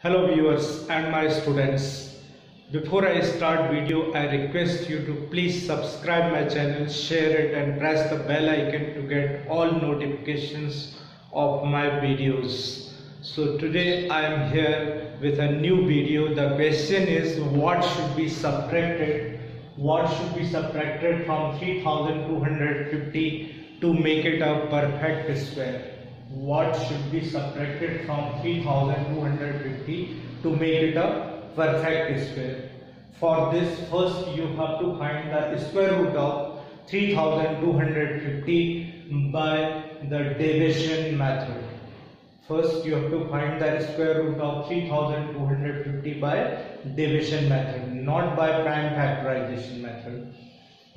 Hello viewers and my students. Before I start video, I request you to please subscribe my channel, share it and press the bell icon to get all notifications of my videos. So today I am here with a new video. The question is what should be subtracted? What should be subtracted from 3250 to make it a perfect square? What should be subtracted from 3250 to make it a perfect square. For this first you have to find the square root of 3250 by the division method. First you have to find the square root of 3250 by division method not by prime factorization method.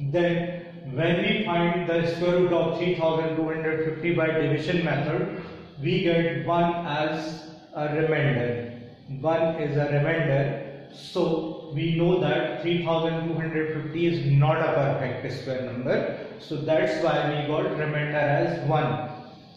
Then when we find the square root of 3250 by division method, we get 1 as a remainder. 1 is a remainder. So we know that 3250 is not a perfect square number. So that's why we got remainder as 1.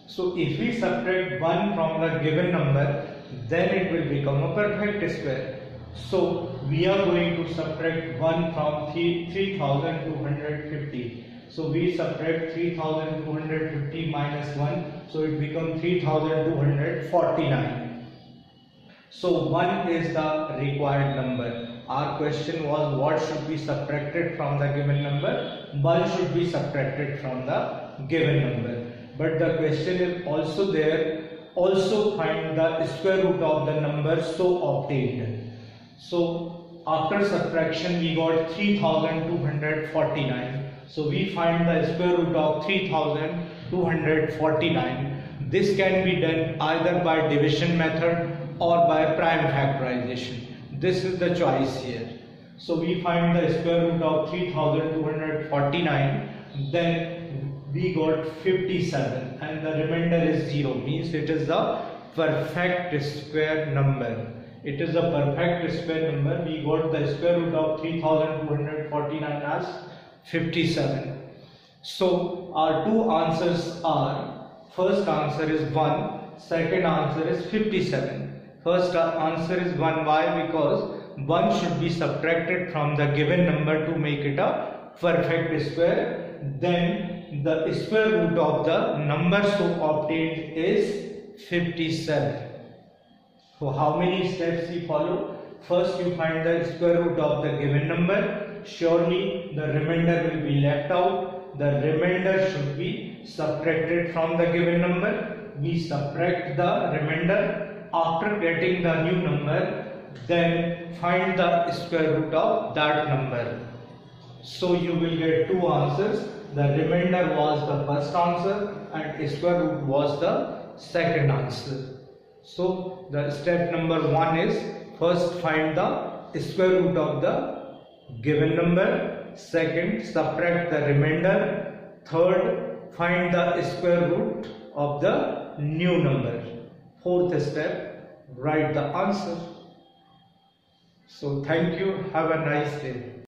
So if we subtract 1 from the given number, then it will become a perfect square. So we are going to subtract 1 from 3250. So we subtract 3250 minus 1. So it becomes 3249. So 1 is the required number. Our question was what should be subtracted from the given number? 1 should be subtracted from the given number. But the question is also there also find the square root of the number so obtained. So after subtraction we got 3249. So we find the square root of 3249. This can be done either by division method or by prime factorization. This is the choice here. So we find the square root of 3249 then we got 57 and the remainder is 0 means it is the perfect square number it is a perfect square number. We got the square root of 3249 as 57 so our two answers are first answer is 1 second answer is 57 first answer is 1 why? Because 1 should be subtracted from the given number to make it a perfect square. Then the square root of the number so obtained is 57 so how many steps we follow? First you find the square root of the given number. Surely the remainder will be left out. The remainder should be subtracted from the given number. We subtract the remainder. After getting the new number, then find the square root of that number. So you will get two answers. The remainder was the first answer and square root was the second answer. So the step number one is first find the square root of the given number. Second subtract the remainder. Third find the square root of the new number. Fourth step write the answer. So thank you. Have a nice day.